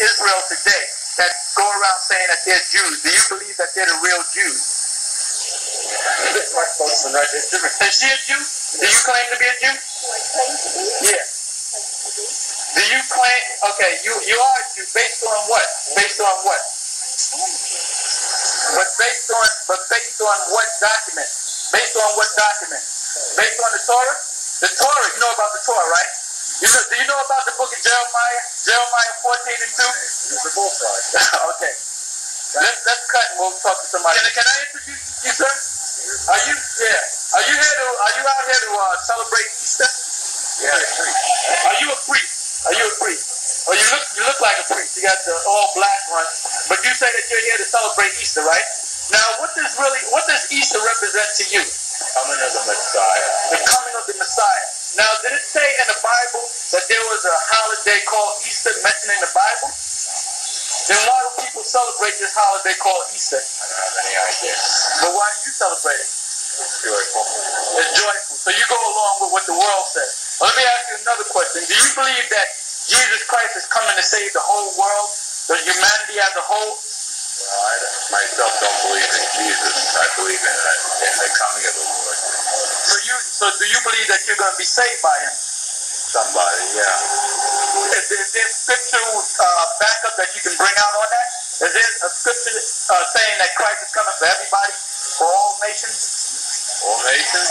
Israel today that go around saying that they're Jews, do you believe that they're the real Jews? Right. Is she a Jew? Do you claim to be a Jew? Yeah. Do you claim? Okay, you you are a Jew based on what? Based on what? But based on but based on what document? Based on what document? Based on the Torah? The Torah, you know about the Torah, right? You know, do you know about the book of Jeremiah? Jeremiah 14 and 2? It's the bullfrog. okay. Let's, let's cut and we'll talk to somebody. Can, can I introduce you, sir? Are you yeah? Are you here to are you out here to uh, celebrate Easter? Yeah. Are you a priest? Are you a priest? Well, you look you look like a priest. You got the all black one, but you say that you're here to celebrate Easter, right? Now, what does really what does Easter represent to you? Coming of the Messiah. The coming of the Messiah. Now, did it say in the Bible that there was a holiday called Easter mentioned in the Bible? Then why do people celebrate this holiday called Easter? I don't have any idea. But why do you celebrate it? It's joyful. It's joyful. So you go along with what the world says. Well, let me ask you another question. Do you believe that Jesus Christ is coming to save the whole world, the humanity as a whole? Well, I myself don't believe in Jesus. I believe in, in the coming of the Lord. So you, so do you believe that you're going to be saved by Him? Somebody, yeah. Is, is there scriptural uh, backup that you can bring out on that? Is there a scripture uh, saying that Christ is coming for everybody, for all nations? All nations?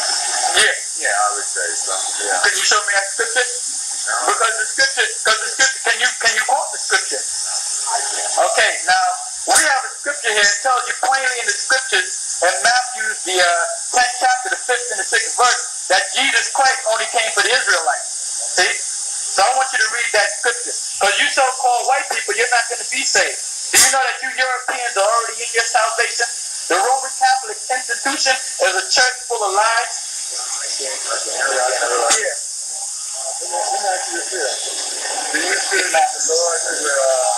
Yeah. Yeah, I would say so. Yeah. Can you show me that scripture? No? Because the scripture, because the scripture, can you can you quote the scripture? Okay, now we have a scripture here. It tells you plainly in the scriptures in Matthew, the uh, 10th chapter, the 5th and the 6th verse, that Jesus Christ only came for the Israelites. See? So I want you to read that scripture. Because you so-called white people, you're not going to be saved. Do you know that you Europeans are already in your salvation? The Roman Catholic institution is a church full of lies. Yeah. Do you see that the Lord will